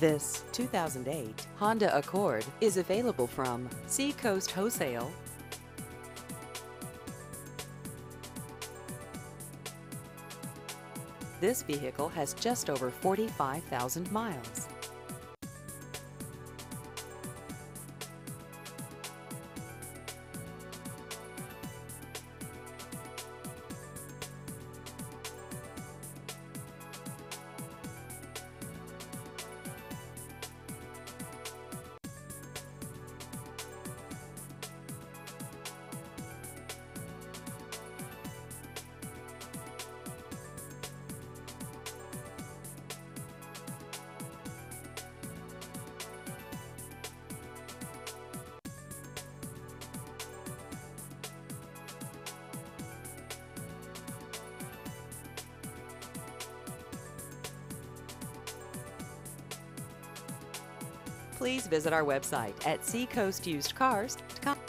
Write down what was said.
This 2008 Honda Accord is available from Seacoast Wholesale. This vehicle has just over 45,000 miles. Please visit our website at seacoastusedcars.com.